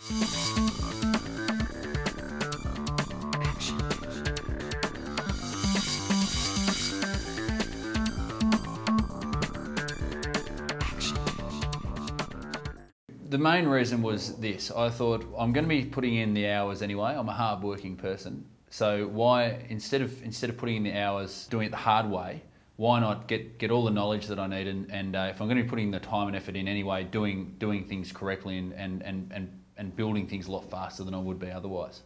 The main reason was this. I thought I'm going to be putting in the hours anyway. I'm a hard-working person, so why instead of instead of putting in the hours doing it the hard way, why not get get all the knowledge that I need and, and uh, if I'm going to be putting the time and effort in anyway, doing doing things correctly and and, and, and, and building things a lot faster than I would be otherwise.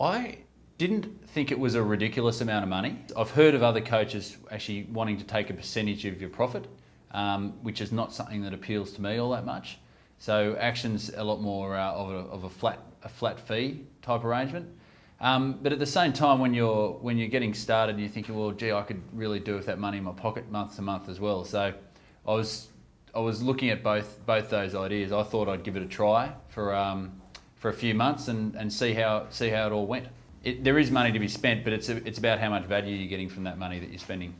I didn't think it was a ridiculous amount of money. I've heard of other coaches actually wanting to take a percentage of your profit, um, which is not something that appeals to me all that much. So Action's a lot more uh, of, a, of, a, flat a flat fee type arrangement. Um, but at the same time, when you're when you're getting started, and you're thinking, well, gee, I could really do with that money in my pocket month to month as well. So I was I was looking at both both those ideas. I thought I'd give it a try for um, for a few months and, and see how see how it all went it, there is money to be spent, but it's, a, it's about how much value you're getting from that money that you're spending.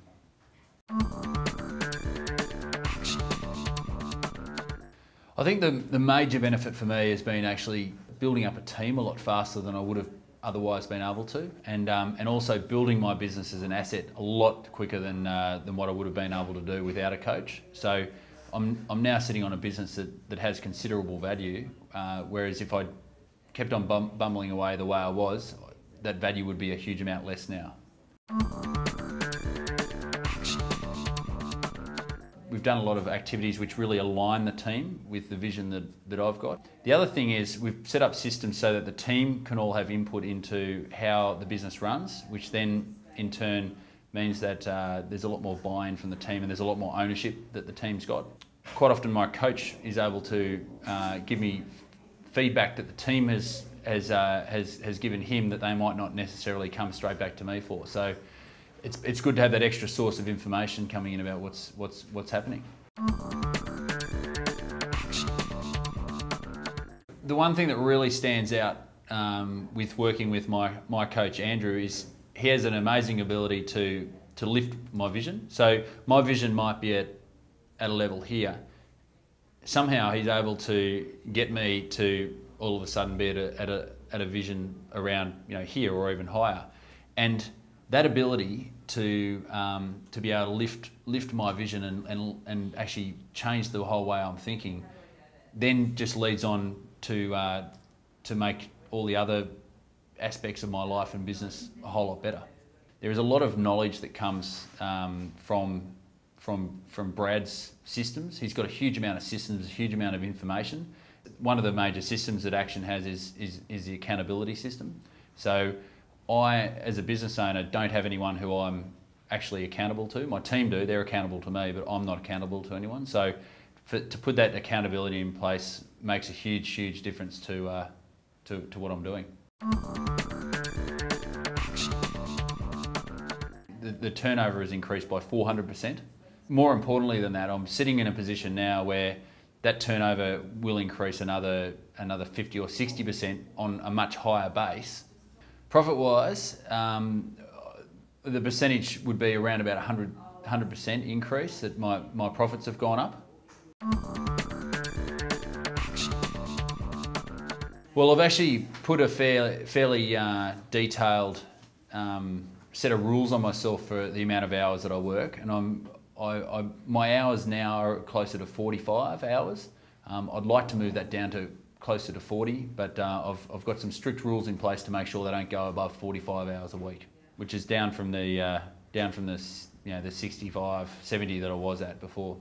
I think the, the major benefit for me has been actually building up a team a lot faster than I would have otherwise been able to, and um, and also building my business as an asset a lot quicker than uh, than what I would have been able to do without a coach. So I'm I'm now sitting on a business that, that has considerable value, uh, whereas if I kept on bum bumbling away the way I was, that value would be a huge amount less now. We've done a lot of activities which really align the team with the vision that, that I've got. The other thing is we've set up systems so that the team can all have input into how the business runs, which then in turn means that uh, there's a lot more buy-in from the team and there's a lot more ownership that the team's got. Quite often my coach is able to uh, give me feedback that the team has has, uh, has, has given him that they might not necessarily come straight back to me for. So it's, it's good to have that extra source of information coming in about what's, what's, what's happening. The one thing that really stands out um, with working with my, my coach Andrew is he has an amazing ability to, to lift my vision. So my vision might be at, at a level here. Somehow he's able to get me to all of a sudden be at a, at a, at a vision around you know here or even higher, and that ability to um, to be able to lift lift my vision and, and and actually change the whole way I'm thinking, then just leads on to uh, to make all the other aspects of my life and business a whole lot better. There is a lot of knowledge that comes um, from from from Brad's systems. He's got a huge amount of systems, a huge amount of information one of the major systems that Action has is, is, is the accountability system. So I, as a business owner, don't have anyone who I'm actually accountable to. My team do, they're accountable to me, but I'm not accountable to anyone. So for, to put that accountability in place makes a huge, huge difference to, uh, to, to what I'm doing. The, the turnover has increased by 400%. More importantly than that, I'm sitting in a position now where that turnover will increase another another 50 or 60 percent on a much higher base. Profit wise, um, the percentage would be around about 100 percent increase that my, my profits have gone up. Well, I've actually put a fair, fairly uh, detailed um, set of rules on myself for the amount of hours that I work, and I'm I, I, my hours now are closer to 45 hours. Um, I'd like to move that down to closer to 40, but uh, I've, I've got some strict rules in place to make sure they don't go above 45 hours a week, which is down from the uh, down from the you know the 65, 70 that I was at before.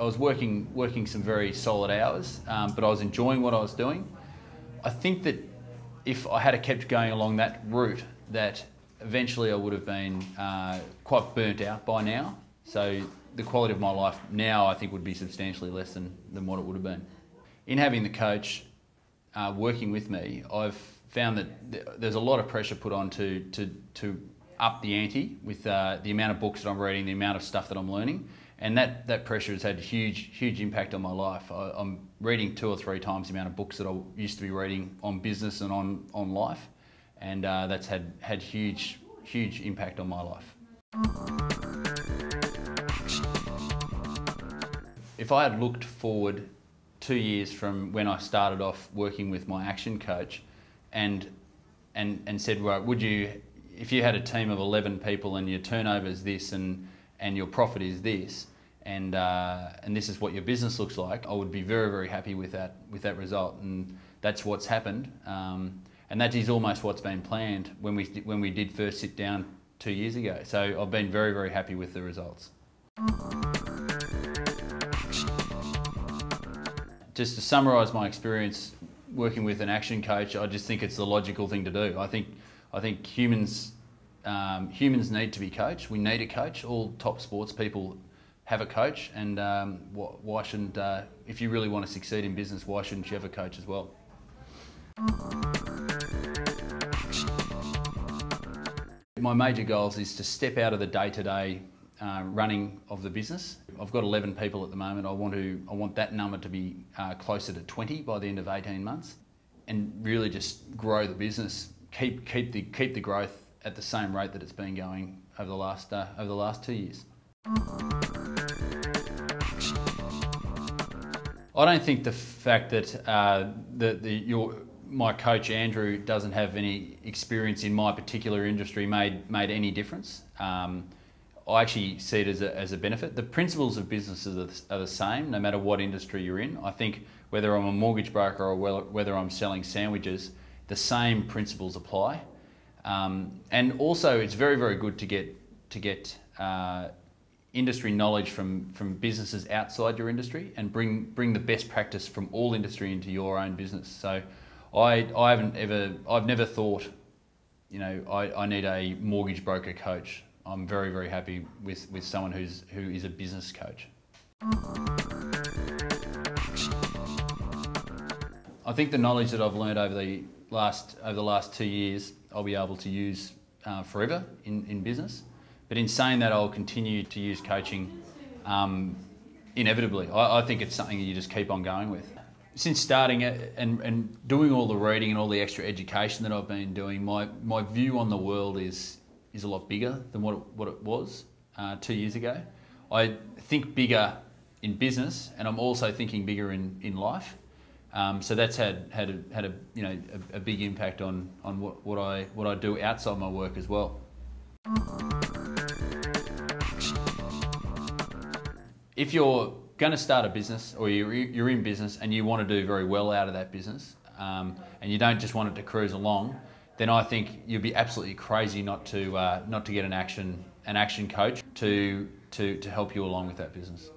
I was working working some very solid hours, um, but I was enjoying what I was doing. I think that if I had kept going along that route, that eventually I would have been uh, quite burnt out by now. So the quality of my life now I think would be substantially less than, than what it would have been. In having the coach uh, working with me, I've found that there's a lot of pressure put on to, to, to up the ante with uh, the amount of books that I'm reading, the amount of stuff that I'm learning and that, that pressure has had a huge, huge impact on my life. I, am reading two or three times the amount of books that I used to be reading on business and on, on life, and uh, that's had, had huge, huge impact on my life. If I had looked forward two years from when I started off working with my action coach and, and, and said, right, would you, if you had a team of 11 people and your turnover is this and, and your profit is this, and uh, and this is what your business looks like, I would be very very happy with that with that result, and that's what's happened, um, and that is almost what's been planned when we when we did first sit down two years ago. So I've been very very happy with the results. Just to summarise my experience working with an action coach, I just think it's the logical thing to do. I think I think humans um, humans need to be coached. We need a coach. All top sports people have a coach, and um, why shouldn't uh, if you really want to succeed in business, why shouldn't you have a coach as well? My major goals is to step out of the day-to-day uh, running of the business. I've got 11 people at the moment. I want to I want that number to be uh, closer to 20 by the end of 18 months, and really just grow the business. Keep keep the keep the growth at the same rate that it's been going over the last uh, over the last two years. I don't think the fact that uh, the, the your my coach Andrew doesn't have any experience in my particular industry made made any difference. Um, I actually see it as a, as a benefit. The principles of businesses are the, are the same, no matter what industry you're in. I think whether I'm a mortgage broker or whether I'm selling sandwiches, the same principles apply. Um, and also, it's very, very good to get to get uh, industry knowledge from from businesses outside your industry and bring bring the best practice from all industry into your own business. So, I I haven't ever I've never thought, you know, I, I need a mortgage broker coach. I'm very, very happy with, with someone who's, who is a business coach. I think the knowledge that I've learned over the last, over the last two years, I'll be able to use uh, forever in, in business. But in saying that, I'll continue to use coaching um, inevitably. I, I think it's something that you just keep on going with since starting it and, and doing all the reading and all the extra education that I've been doing, my, my view on the world is is a lot bigger than what it, what it was uh, two years ago. I think bigger in business, and I'm also thinking bigger in, in life. Um, so that's had had a, had a you know a, a, big impact on on what, what I what I do outside my work as well. If you're going to start a business or you're, you're in business and you want to do very well out of that business, um, and you don't just want it to cruise along, then I think you'd be absolutely crazy not to uh, not to get an action an action coach to to to help you along with that business.